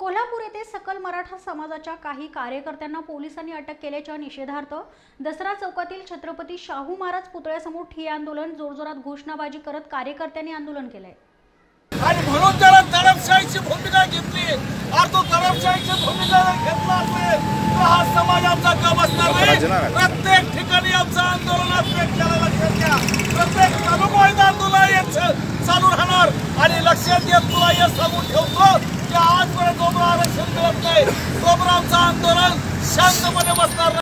कोल्हापूर येथे सकल मराठा समाजाच्या काही कार्यकर्त्यांना पोलिसांनी अटक केल्याच्या निषेधार्थ दसरा चौकातील छत्रपती शाहू महाराज पुतळ्यासमोर ठिय्या आंदोलन जोरजोरात घोषणाबाजी करत कार्यकर्त्यांनी आंदोलन केलंय. आणि म्हणून त्याला दडपशाहीची भूमिका घेतली. आणि तो दडपशाहीची भूमिका घेतला असेल तर हा समाज आमचा गम असणार नाही प्रत्येक ठिकाणी आमचं आंदोलन असतं. त्याला लक्षात घ्या. प्रत्येक तालुका आंदोलन चालू राहणार. आणि लक्षात घेत तुला हे सांगून ठेवतो. ទេគ្រប់រំសាអា ন্দোलन